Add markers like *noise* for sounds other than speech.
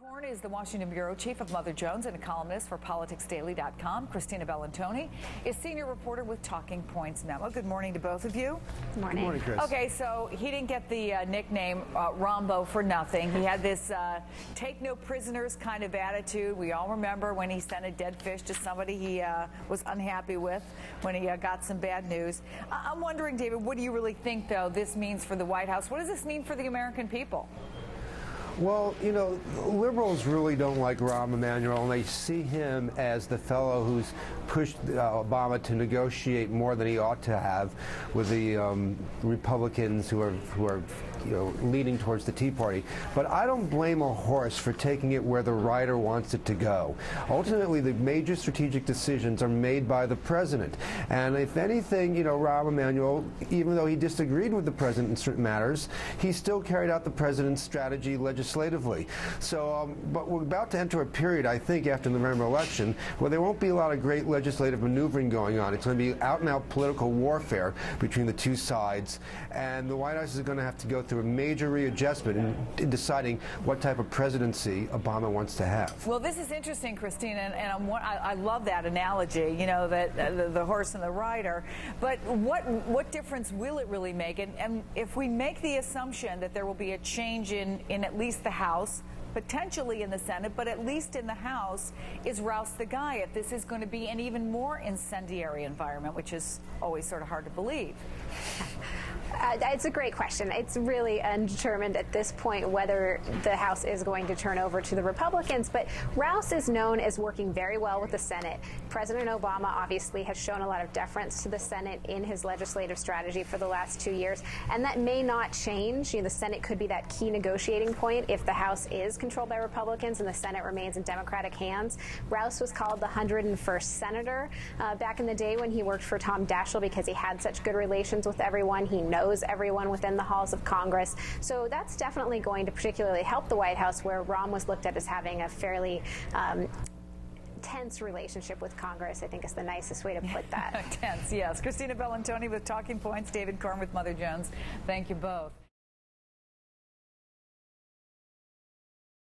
Corn is the Washington bureau chief of Mother Jones and a columnist for PoliticsDaily.com. Christina Bellantoni is senior reporter with Talking Points Memo. Good morning to both of you. Good morning. Good morning, Chris. Okay, so he didn't get the uh, nickname uh, Rahmbo for nothing. He had this uh, take no prisoners kind of attitude. We all remember when he sent a dead fish to somebody he uh, was unhappy with when he uh, got some bad news. I- I'm wondering, David, what do you really think, though, this means for the White House? What does this mean for the American people? Well, you know, liberals really don't like Rahm Emanuel, and they see him as the fellow who's pushed uh, Obama to negotiate more than he ought to have with the um, Republicans who are who are you know leaning towards the Tea Party. But I don't blame a horse for taking it where the rider wants it to go. Ultimately, the major strategic decisions are made by the president, and if anything, you know, Rahm Emanuel, even though he disagreed with the president in certain matters, he still carried out the president's strategy legislatively. So, um, but we're about to enter a period, I think, after the November election, where there won't be a lot of great legislative maneuvering going on. It's going to be out and out political warfare between the two sides, and the White House is going to have to go through a major readjustment in, in deciding what type of presidency Obama wants to have. Well, this is interesting, Christina, and, and I'm, I, I love that analogy. You know, that uh, the, the horse and the rider. But what what difference will it really make? And, and if we make the assumption that there will be a change in in at least the House. Potentially in the Senate, but at least in the House, is Rouse the guy if this is going to be an even more incendiary environment, which is always sort of hard to believe. Uh, it's a great question. It's really undetermined at this point whether the House is going to turn over to the Republicans, but Rouse is known as working very well with the Senate. President Obama obviously has shown a lot of deference to the Senate in his legislative strategy for the last two years, and that may not change. You know, the Senate could be that key negotiating point if the House is controlled by Republicans and the Senate remains in Democratic hands. Rouse was called the 101st senator uh, back in the day when he worked for Tom Daschle because he had such good relations with everyone. He knows everyone within the halls of Congress. So that's definitely going to particularly help the White House, where Rahm was looked at as having a fairly um, tense relationship with Congress, I think is the nicest way to put that. *laughs* Tense, yes. Christina Bellantoni with Talking Points, David Corn with Mother Jones. Thank you both.